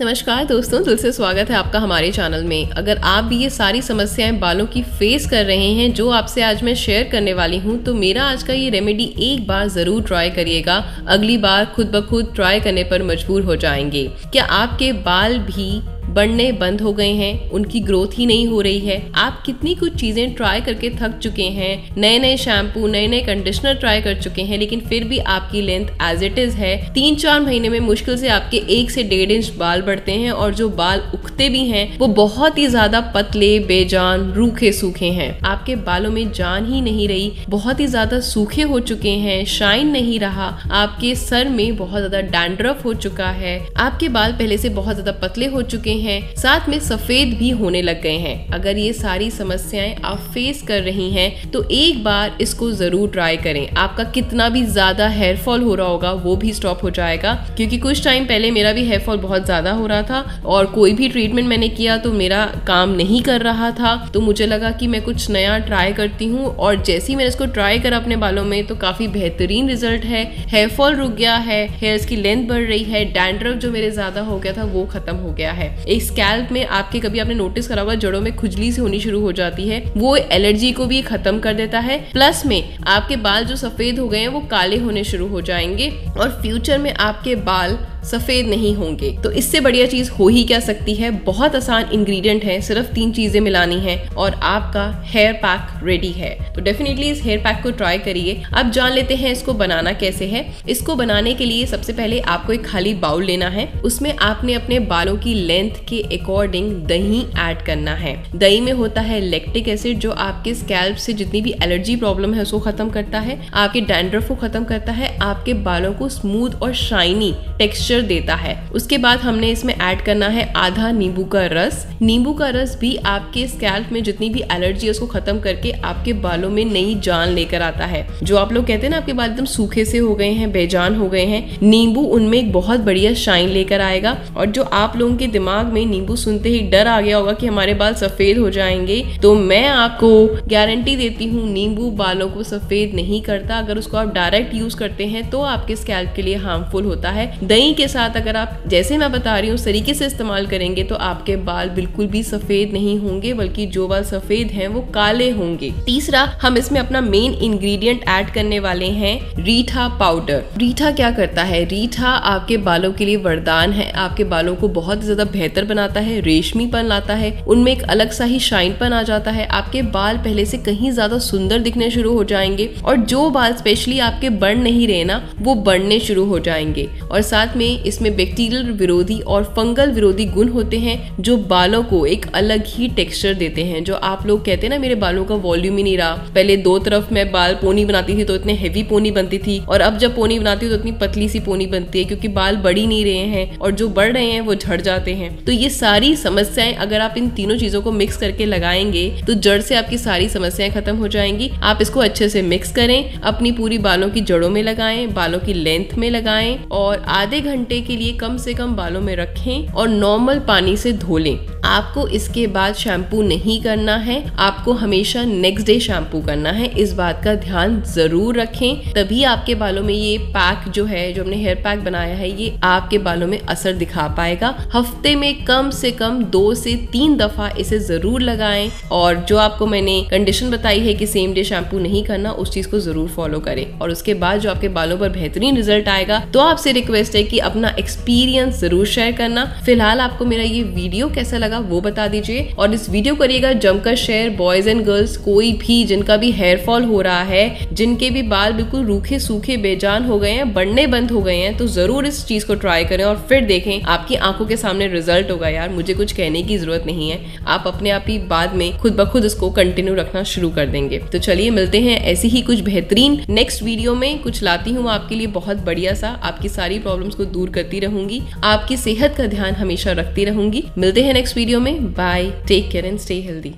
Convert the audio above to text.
नमस्कार दोस्तों, दिल से स्वागत है आपका हमारे चैनल में। अगर आप भी ये सारी समस्याएँ बालों की फेस कर रहे हैं, जो आपसे आज मैं शेयर करने वाली हूँ तो मेरा आज का ये रेमेडी एक बार ज़रूर ट्राई करिएगा। अगली बार खुद ब खुद ट्राई करने पर मजबूर हो जाएँगे। क्या आपके बाल भी बढ़ने बंद हो गए हैं, उनकी ग्रोथ ही नहीं हो रही है। आप कितनी कुछ चीज़ें ट्राई करके थक चुके हैं नए नए शैम्पू नए नए कंडीशनर ट्राई कर चुके हैं, लेकिन फिर भी आपकी लेंथ एज इट इज़ है। तीन चार महीने में मुश्किल से आपके एक से डेढ़ इंच बाल बढ़ते हैं और जो बाल उगते भी हैं, वो बहुत ही ज़्यादा पतले, बेजान, रूखे, सूखे हैं। आपके बालों में जान ही नहीं रही, बहुत ही ज़्यादा सूखे हो चुके हैं शाइन नहीं रहा, आपके सर में बहुत ज़्यादा डैंड्रफ हो चुका है, आपके बाल पहले से बहुत ज़्यादा पतले हो चुके हैं साथ में सफ़ेद भी होने लग गए हैं। अगर ये सारी समस्याएँ आप फेस कर रही हैं तो एक बार इसको ज़रूर ट्राई करें। आपका कितना भी ज़्यादा हेयर फॉल हो रहा होगा, वो भी स्टॉप हो जाएगा। क्योंकि कुछ टाइम पहले मेरा भी हेयर फॉल बहुत ज़्यादा हो रहा था और कोई भी ट्रीटमेंट मैंने किया तो मेरा काम नहीं कर रहा था। तो मुझे लगा कि मैं कुछ नया ट्राई करती हूँ और जैसे ही मैंने इसको ट्राई करा अपने बालों में तो काफ़ी बेहतरीन रिज़ल्ट है। हेयर फॉल रुक गया है हेयर्स की लेंथ बढ़ रही है डैंड्रफ जो मेरे ज़्यादा हो गया था, वो खत्म हो गया है। एक स्कैल्प में आपके कभी आपने नोटिस करा होगा, जड़ों में खुजली से होनी शुरू हो जाती है। वो एलर्जी को भी खत्म कर देता है। प्लस में आपके बाल जो सफ़ेद हो गए हैं, वो काले होने शुरू हो जाएँगे। और फ्यूचर में आपके बाल सफ़ेद नहीं होंगे। तो इससे बढ़िया चीज़ हो ही क्या सकती है? बहुत आसान इंग्रेडिएंट है, सिर्फ़ तीन चीज़ें मिलानी है और आपका हेयर पैक रेडी है। तो डेफिनेटली इस हेयर पैक को ट्राई करिए। अब जान लेते हैं इसको बनाना कैसे है। इसको बनाने के लिए सबसे पहले आपको एक खाली बाउल लेना है। उसमें आपने अपने बालों की लेंथ के अकॉर्डिंग दही ऐड करना है। दही में होता है लेक्टिक एसिड जो आपके स्कैल्प से जितनी भी एलर्जी प्रॉब्लम है, उसको खत्म करता है। आपके डैंड्रफ को खत्म करता है। आपके बालों को स्मूथ और शाइनी टेक्सचर टेक्सचर देता है। उसके बाद हमने इसमें ऐड करना है आधा नींबू का रस। नींबू का रस भी आपके स्कैल्प में जितनी भी एलर्जी है, उसको खत्म करके आपके बालों में नई जान लेकर आता है। जो आप लोग कहते हैं ना, आपके बाल एकदम सूखे से हो गए हैं, बेजान हो गए हैं, नींबू उनमें एक बहुत बढ़िया शाइन लेकर आएगा। और जो आप लोगों के दिमाग में नींबू सुनते ही डर आ गया होगा कि हमारे बाल सफ़ेद हो जाएँगे तो मैं आपको गारंटी देती हूँ, नींबू बालों को सफ़ेद नहीं करता। अगर उसको आप डायरेक्ट यूज़ करते हैं तो आपके स्कैल्प के लिए हार्मफुल होता है। दही के साथ अगर आप, जैसे मैं बता रही हूँ उस तरीके से इस्तेमाल करेंगे तो आपके बाल बिल्कुल भी सफ़ेद नहीं होंगे, बल्कि जो बाल सफ़ेद हैं वो काले होंगे। तीसरा, हम इसमें अपना मेन इंग्रेडिएंट ऐड करने वाले हैं, रीठा पाउडर रीठा क्या करता है? रीठा आपके बालों के लिए वरदान है। आपके बालों को बहुत ज़्यादा बेहतर बनाता है, रेशमीपन लाता है, उनमें एक अलग सा ही शाइनपन आ जाता है। आपके बाल पहले से कहीं ज़्यादा सुंदर दिखने शुरू हो जाएँगे और जो बाल स्पेशली आपके बढ़ नहीं रहे ना, वो बढ़ने शुरू हो जाएँगे। और साथ में इसमें बैक्टीरियल विरोधी और फंगल विरोधी गुण होते हैं, जो बालों को एक अलग ही टेक्सचर देते हैं। जो आप लोग कहते हैं ना, मेरे बालों का वॉल्यूम ही नहीं रहा। पहले दो तरफ़ मैं बाल पोनी बनाती थी तो इतने हैवी पोनी बनती थी, और अब जब पोनी बनाती हूँ तो इतनी पतली सी पोनी बनती है, क्योंकि बाल बढ़ ही नहीं रहे हैं, और जो बढ़ रहे हैं वो झड़ जाते हैं। तो ये सारी समस्याएँ अगर आप इन तीनों चीज़ों को मिक्स करके लगाएँगे तो जड़ से आपकी सारी समस्याएँ खत्म हो जाएँगी। आप इसको अच्छे से मिक्स करें, अपनी पूरी बालों की जड़ों में लगाएँ, बालों की लेंथ में लगाएँ, और आधे घंटे के लिए कम से कम बालों में रखें और नॉर्मल पानी से धो लें। आपको इसके बाद शैम्पू नहीं करना है। आपको हमेशा नेक्स्ट डे शैम्पू करना है। इस बात का ध्यान ज़रूर रखें। तभी आपके बालों में ये पैक जो है, जो हमने हेयर पैक बनाया है, ये आपके बालों में असर दिखा पाएगा। हफ़्ते में कम से कम दो से तीन दफ़ा इसे ज़रूर लगाएँ और जो आपको मैंने कंडीशन बताई है कि सेम डे शैम्पू नहीं करना, उस चीज़ को ज़रूर फॉलो करें। और उसके बाद जो आपके बालों पर बेहतरीन रिज़ल्ट आएगा तो आपसे रिक्वेस्ट है कि अपना एक्सपीरियंस ज़रूर शेयर करना। फ़िलहाल आपको मेरा ये वीडियो कैसा लगा वो बता दीजिए। और इस वीडियो करिएगा जमकर शेयर बॉयज़ एंड गर्ल्स कोई भी जिनका भी हेयर फॉल हो रहा है, जिनके भी बाल बिल्कुल रूखे सूखे बेजान हो गए हैं बढ़ने बंद हो गए हैं तो ज़रूर इस चीज़ को ट्राई करें और फिर देखें आपकी आँखों के सामने रिज़ल्ट होगा यार। मुझे कुछ कहने की ज़रूरत नहीं है। आप अपने आप ही बाद में खुद ब खुद इसको कंटिन्यू रखना शुरू कर देंगे। तो चलिए मिलते हैं ऐसी ही कुछ बेहतरीन नेक्स्ट वीडियो में। कुछ लाती हूँ आपके लिए बहुत बढ़िया सा। आपकी सारी प्रॉब्लम्स को दूर करती रहूँगी। आपकी सेहत का ध्यान हमेशा रखती रहूँगी। मिलते हैं नेक्स्ट वीडियो में। Bye take care and stay healthy